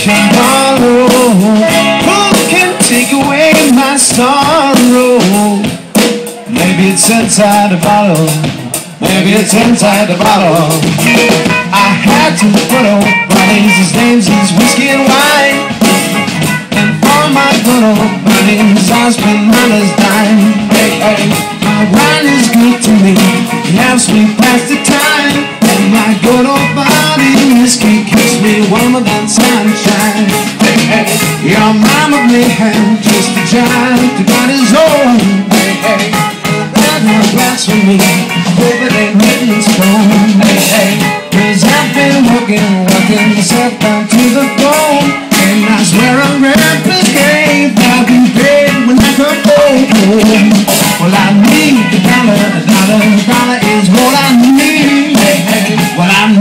tomorrow Who can take away my sorrow Maybe it's inside the bottle Maybe it's inside the bottle I had to put on my name's his name's his whiskey and wine And for my funnel my name's I spend minus dime hey. My wine is good to me It helps me pass the time And my good old body whiskey keeps me warm your mama may have just a child to got his own way. Hey, that was blasphemy, over it ain't written stone. Hey, hey, cause I've been working, working myself down to the bone. And I swear I replicate, I'll be paid when I come home. Well, I need the dollar, a dollar, a dollar is what I need. Well, I